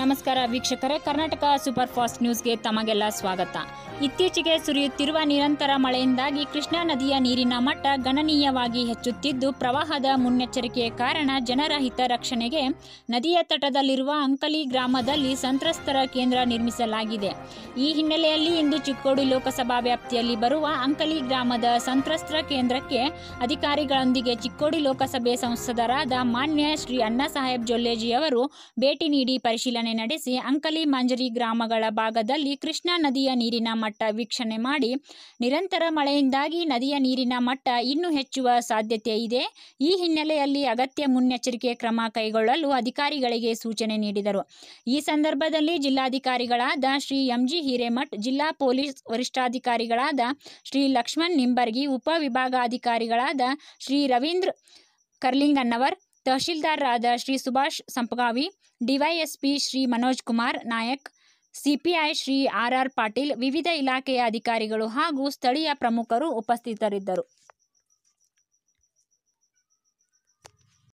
ನಮಸ್ಕಾರ ವೀಕ್ಷಕರೇ Karnataka super fast ನ್ಯೂಸ್ಗೆ ತಮಗೆಲ್ಲ ಸ್ವಾಗತ. ಇತ್ತೀಚೆಗೆ ಸುರಿಯುತ್ತಿರುವ ನಿರಂತರ ಮಳೆಯಿಂದಾಗಿ ಕೃಷ್ಣಾ ನದಿಯ ನೀರಿನ ಮಟ್ಟ ಗಣನೀಯವಾಗಿ ಹೆಚ್ಚುತ್ತಿದ್ದು, ಪ್ರವಾಹದ ಮುನ್ನೆಚ್ಚರಿಕೆಯ ಕಾರಣ ಜನರ ಹಿತರಕ್ಷಣೆಗೆ ನದಿಯ ತಟದಲ್ಲಿರುವ ಅಂಕಲಿ ಗ್ರಾಮದಲ್ಲಿ ಸಂತ್ರಸ್ತರ ಕೇಂದ್ರ ನಿರ್ಮಿಸಲಾಗಿದೆ. ಈ ಹಿನ್ನೆಲೆಯಲ್ಲಿ ಇಂದು ಚಿಕ್ಕೋಡಿ ಲೋಕಸಭಾ ವ್ಯಾಪ್ತಿಯಲ್ಲಿ ಬರುವ ಅಂಕಲಿ ಗ್ರಾಮದ ಸಂತ್ರಸ್ತರ ಕೇಂದ್ರಕ್ಕೆ ಅಧಿಕಾರಿಗಳೊಂದಿಗೆ ಚಿಕ್ಕೋಡಿ ಲೋಕಸಭೆ ಸಂಸದರಾದ ಮಾನ್ಯ ಶ್ರೀ ಅಣ್ಣಾ ಸಾಹೇಬ್ ಜೊಲ್ಲೇಜಿಯವರು ಭೇಟಿ ನೀಡಿ ಪರಿಶೀಲನೆ ನಡೆಸಿ, ಅಂಕಲಿ ಮಾಂಜರಿ ಗ್ರಾಮಗಳ ಭಾಗದಲ್ಲಿ ಕೃಷ್ಣಾ ನದಿಯ ನೀರಿನ ಮಟ್ಟ ವೀಕ್ಷಣೆ ಮಾಡಿ ನಿರಂತರ ಮಳೆಯಿಂದಾಗಿ ನದಿಯ ನೀರಿನ ಮಟ್ಟ ಇನ್ನೂ ಹೆಚ್ಚುವ ಸಾಧ್ಯತೆ ಇದೆ. ಈ ಹಿನ್ನೆಲೆಯಲ್ಲಿ ಅಗತ್ಯ ಮುನ್ನೆಚ್ಚರಿಕೆ ಕ್ರಮ ಕೈಗೊಳ್ಳಲು ಅಧಿಕಾರಿಗಳಿಗೆ ಸೂಚನೆ ನೀಡಿದರು. ಈ ಸಂದರ್ಭದಲ್ಲಿ ಜಿಲ್ಲಾಧಿಕಾರಿಗಳಾದ ಶ್ರೀ ಎಂಜಿ ಹಿರೇಮಠ್, ಜಿಲ್ಲಾ ಪೊಲೀಸ್ ವರಿಷ್ಠಾಧಿಕಾರಿಗಳಾದ ಶ್ರೀ ಲಕ್ಷ್ಮಣ್ ನಿಂಬರ್ಗಿ ಉಪವಿಭಾಗಾಧಿಕಾರಿಗಳಾದ Shri Ravindra Karlingannavar ತಹಶೀಲ್ದಾರರಾದ Shri Subhash Sampagavi, DySP Shri Manoj Kumar Nayak CPI Shri R R Patil ವಿವಿಧ ಇಲಾಖೆಯ ಅಧಿಕಾರಿಗಳು ಹಾಗೂ ಸ್ಥಳೀಯ ಪ್ರಮುಖರು ಉಪಸ್ಥಿತರಿದ್ದರು.